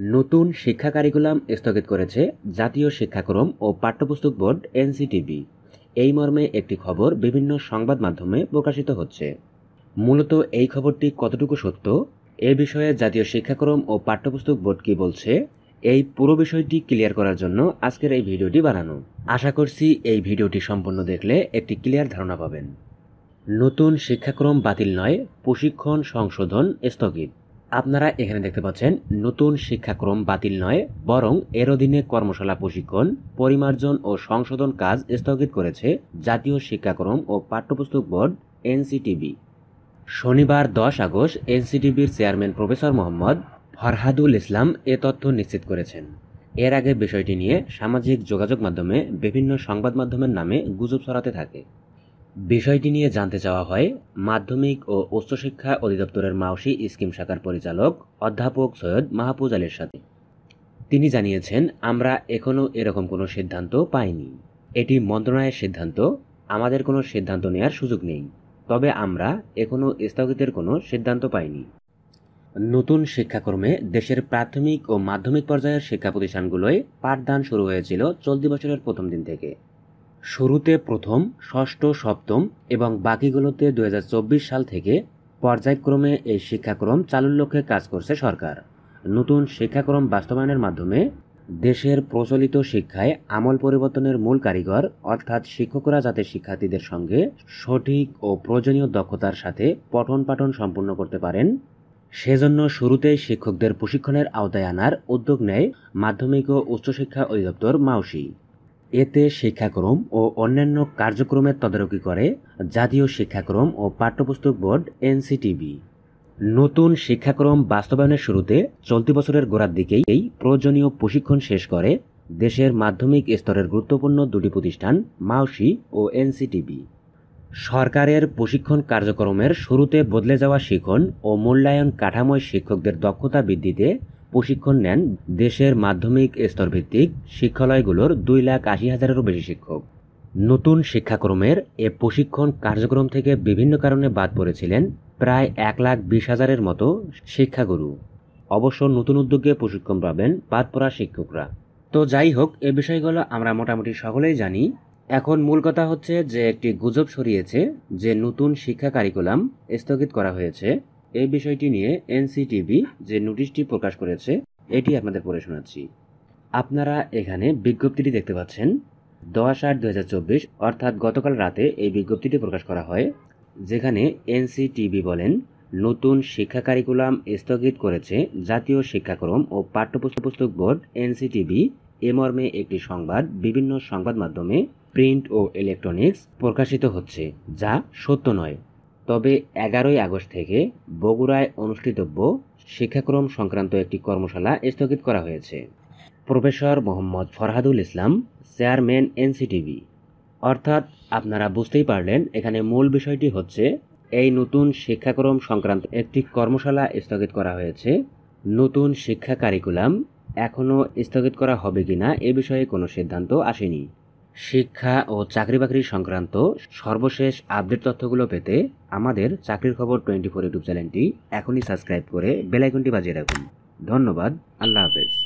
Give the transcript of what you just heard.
নতুন শিক্ষা কারিকুলাম স্থগিত করেছে জাতীয় শিক্ষাক্রম ও পাঠ্যপুস্তক বোর্ড এনসিটিবি। এই মর্মে একটি খবর বিভিন্ন সংবাদ মাধ্যমে প্রকাশিত হচ্ছে। মূলত এই খবরটি কতটুকু সত্য? এ বিষয়ে জাতীয় শিক্ষাক্রম ও পাঠ্যপুস্তক বোর্ড কি বলছে? এই পুরো বিষয়টি ক্লিয়ার করার জন্য আজকের এই ভিডিওটি বানানো। আশা করছি এই ভিডিওটি সম্পূর্ণ দেখলে একটি ক্লিয়ার ধারণা পাবেন। নতুন শিক্ষাক্রম বাতিল নয়, প্রশিক্ষণ সংশোধন স্থগিত। আপনারা এখানে দেখতে পাচ্ছেন, নতুন শিক্ষাক্রম বাতিল নয়, বরং এর অধীনে কর্মশালা, প্রশিক্ষণ, পরিমার্জন ও সংশোধন কাজ স্থগিত করেছে জাতীয় শিক্ষাক্রম ও পাঠ্যপুস্তক বোর্ড এনসিটিবি। শনিবার দশ আগস্ট এনসিটিবির চেয়ারম্যান প্রফেসর মোহাম্মদ ফরহাদুল ইসলাম এ তথ্য নিশ্চিত করেছেন। এর আগে বিষয়টি নিয়ে সামাজিক যোগাযোগ মাধ্যমে বিভিন্ন সংবাদ মাধ্যমের নামে গুজব ছড়াতে থাকে। বিষয়টি নিয়ে জানতে চাওয়া হয় মাধ্যমিক ও উচ্চশিক্ষা অধিদপ্তরের মাওসি স্কিম শাখার পরিচালক অধ্যাপক সৈয়দ মাহফুজ আলীর সাথে। তিনি জানিয়েছেন, আমরা এখনও এরকম কোনো সিদ্ধান্ত পাইনি। এটি মন্ত্রণালয়ের সিদ্ধান্ত। আমাদের কোনো সিদ্ধান্ত নেওয়ার সুযোগ নেই। তবে আমরা এখনও স্থগিতের কোনো সিদ্ধান্ত পাইনি। নতুন শিক্ষাক্রমে দেশের প্রাথমিক ও মাধ্যমিক পর্যায়ের শিক্ষা প্রতিষ্ঠানগুলোয় পাঠদান শুরু হয়েছিল চলতি বছরের প্রথম দিন থেকে। শুরুতে প্রথম, ষষ্ঠ, সপ্তম এবং বাকিগুলোতে দু হাজার চব্বিশ সাল থেকে পর্যায়ক্রমে এই শিক্ষাক্রম চালুর লক্ষ্যে কাজ করছে সরকার। নতুন শিক্ষাক্রম বাস্তবায়নের মাধ্যমে দেশের প্রচলিত শিক্ষায় আমল পরিবর্তনের মূল কারিগর, অর্থাৎ শিক্ষকরা যাতে শিক্ষার্থীদের সঙ্গে সঠিক ও প্রয়োজনীয় দক্ষতার সাথে পঠন পাঠন সম্পূর্ণ করতে পারেন, সেজন্য শুরুতেই শিক্ষকদের প্রশিক্ষণের আওতায় আনার উদ্যোগ নেয় মাধ্যমিক ও উচ্চশিক্ষা অধিদপ্তর মাউসি। এতে শিক্ষাক্রম ও অন্যান্য কার্যক্রমের তদারকি করে জাতীয় শিক্ষাক্রম ও পাঠ্যপুস্তক বোর্ড এনসিটিবি। নতুন শিক্ষাক্রম বাস্তবায়নের শুরুতে চলতি বছরের গোড়ার দিকেই এই প্রয়োজনীয় প্রশিক্ষণ শেষ করে দেশের মাধ্যমিক স্তরের গুরুত্বপূর্ণ দুটি প্রতিষ্ঠান, মাউসি ও এনসিটিবি। সরকারের প্রশিক্ষণ কার্যক্রমের শুরুতে বদলে যাওয়া শিখন ও মূল্যায়ন কাঠামোয় শিক্ষকদের দক্ষতা বৃদ্ধিতে প্রশিক্ষণ নেন দেশের মাধ্যমিক স্তরভিত্তিক শিক্ষালয়গুলোর দুই লাখ আশি হাজারেরও বেশি শিক্ষক। নতুন শিক্ষাক্রমের এ প্রশিক্ষণ কার্যক্রম থেকে বিভিন্ন কারণে বাদ পড়েছিলেন প্রায় এক লাখ বিশ হাজারের মতো শিক্ষাগুরু। অবশ্য নতুন উদ্যোগে প্রশিক্ষণ পাবেন বাদ পড়া শিক্ষকরা। তো যাই হোক, এ বিষয়গুলো আমরা মোটামুটি সকলেই জানি। এখন মূল কথা হচ্ছে যে, একটি গুজব ছড়িয়েছে যে, নতুন শিক্ষা কারিকুলাম স্থগিত করা হয়েছে। এই বিষয়টি নিয়ে এনসিটিভি যে নোটিশটি প্রকাশ করেছে, এটি আপনাদের পড়ে শোনাচ্ছি। আপনারা এখানে বিজ্ঞপ্তিটি দেখতে পাচ্ছেন। দশ আট দু অর্থাৎ গতকাল রাতে এই বিজ্ঞপ্তিটি প্রকাশ করা হয়, যেখানে এনসিটিভি বলেন, নতুন শিক্ষা কারিকুলাম স্থগিত করেছে জাতীয় শিক্ষাক্রম ও পাঠ্যপুস্তক বোর্ড এনসিটিভি। এ মর্মে একটি সংবাদ, বিভিন্ন সংবাদ মাধ্যমে প্রিন্ট ও ইলেকট্রনিক্স প্রকাশিত হচ্ছে, যা সত্য নয়। তবে এগারোই আগস্ট থেকে বগুড়ায় অনুষ্ঠিতব্য শিক্ষাক্রম সংক্রান্ত একটি কর্মশালা স্থগিত করা হয়েছে। Professor Mohammad Farhadul Islam, chairman NCTB. অর্থাৎ আপনারা বুঝতেই পারলেন, এখানে মূল বিষয়টি হচ্ছে এই নতুন শিক্ষাক্রম সংক্রান্ত একটি কর্মশালা স্থগিত করা হয়েছে। নতুন শিক্ষা কারিকুলাম এখনও স্থগিত করা হবে কিনা এ বিষয়ে কোনো সিদ্ধান্ত আসেনি। শিক্ষা ও চাকরি বাকরি সংক্রান্ত সর্বশেষ আপডেট তথ্যগুলো পেতে আমাদের চাকরির খবর টোয়েন্টি ফোর ইউটিউব চ্যানেলটি এখনই সাবস্ক্রাইব করে বেলাইকনটি বাজিয়ে রাখুন। ধন্যবাদ। আল্লাহ হাফেজ।